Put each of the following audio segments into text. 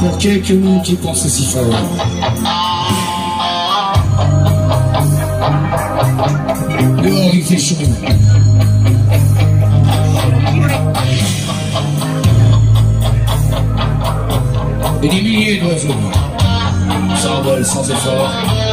Pour quelques mots qui pensent si fort. Dehors il fait chaud. Et des milliers d'oiseaux s'envolent sans effort.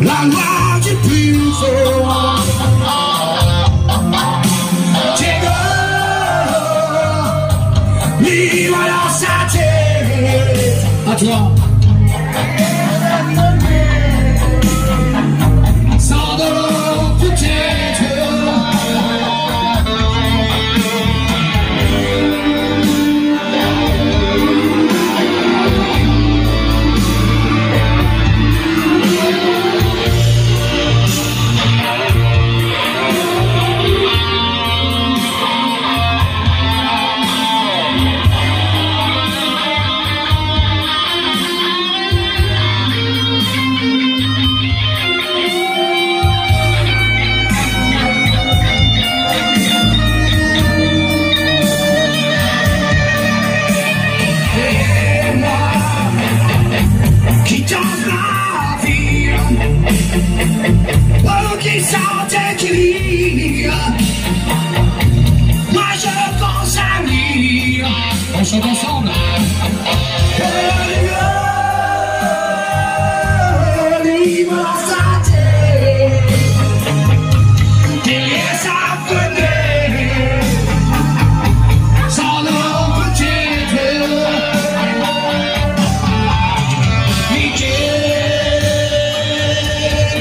La loi du plus fort. Viva la santé. À toi. Bogey's all take it.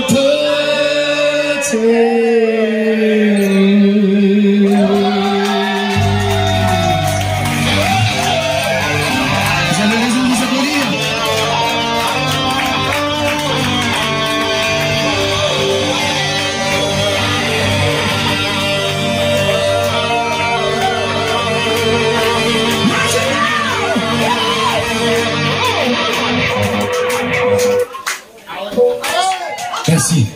don't touch. 信